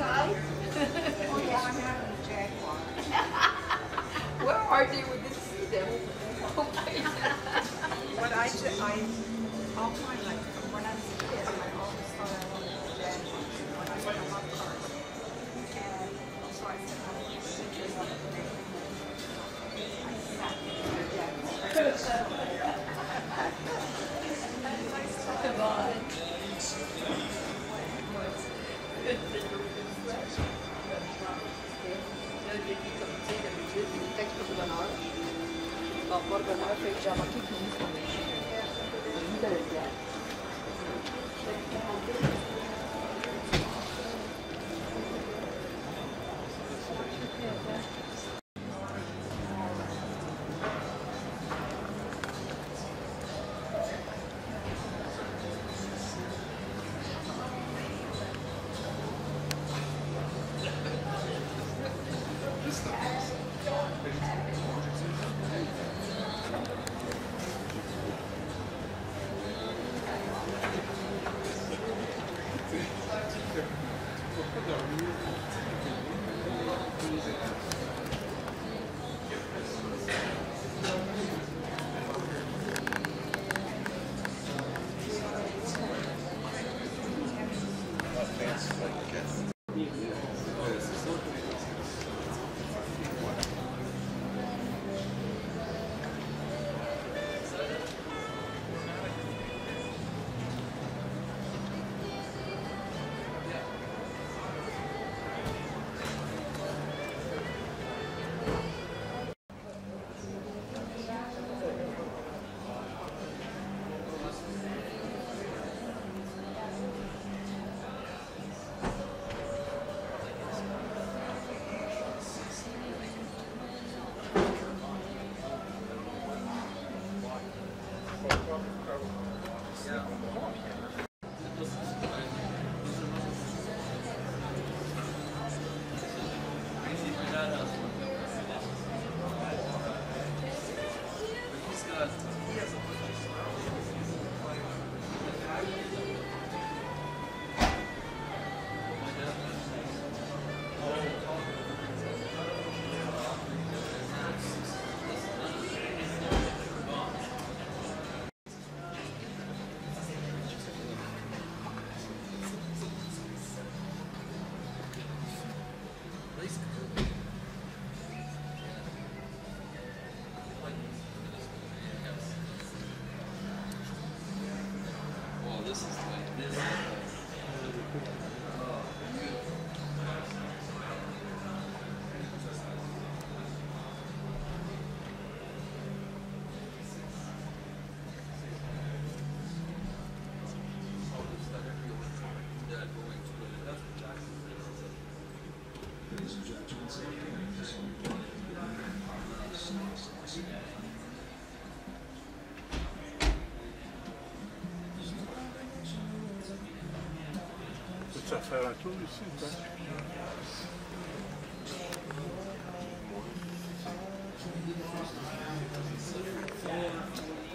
side? Oh, yeah, I'm having a Jaguar. Where are they when you see them? Oh my God. But I, I, all my life, when I was a kid, I always thought I wanted a Jaguar. When I in a hot car. And so I said, I want to up and make I sat in a Jaguar. Bon, pas Vas faire un tour ici, toi? Is that okay?